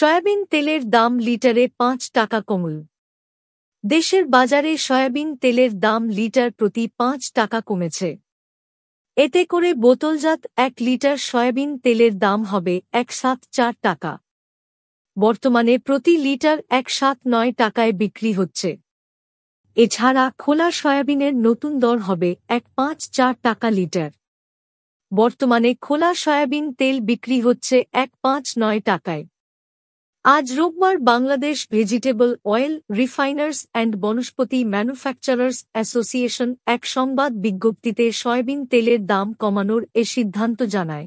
Soybean তেলের দাম লিটারে পাঁচ টাকা কমল। দেশের বাজারে সয়াবিন তেলের দাম লিটার প্রতি পাঁচ টাকা কমেছে। এতে করে বোতলজাত এক লিটার সয়াবিন তেলের দাম হবে এক সাত চার টাকা। বর্তমানে প্রতি লিটার এক সাত নয় টাকায় বিক্রি হচ্ছে। এছাড়া খোলা সয়াবিনের নতুন দর হবে এক পাঁচ চার টাকা লিটার। বর্তমানে খোলা সয়াবিন তেল বিক্রি হচ্ছে এক পাঁচ নয় টাকায়। আজ রোববার Bangladesh Vegetable Oil Refiners and Vanaspati Manufacturers Association এক সংবাদ বিজ্ঞপ্তিতে সয়াবিন তেলের দাম কমানোর এ সিদ্ধান্ত জানায়।